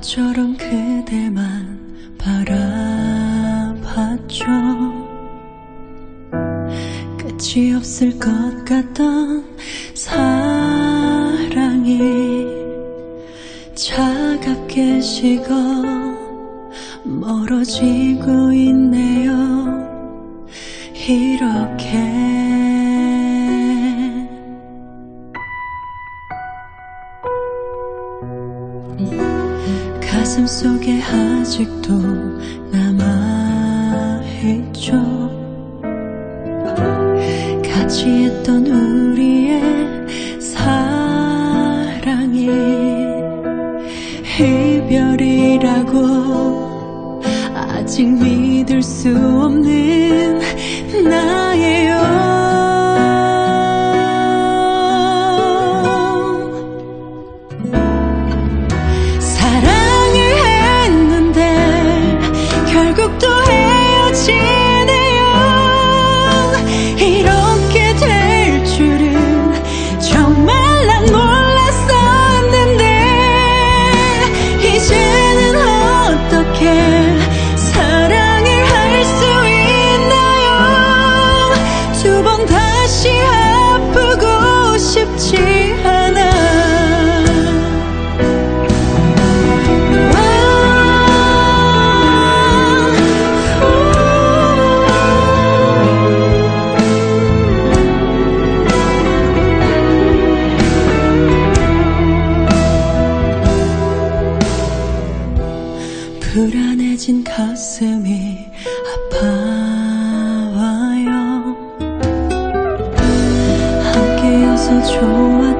바보처럼 그대만 바라봤죠. 끝이 없을 것 같던 사랑이 차갑게 식어 멀어지고 있네요. 이렇게 가슴 속에 아직도 남아있죠. 같이 했던 우리의 사랑이 이별이라고 아직 믿을 수 없는 나예 불안해진 가슴이 아파와요. 함께여서 좋았던